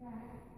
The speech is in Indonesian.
Right.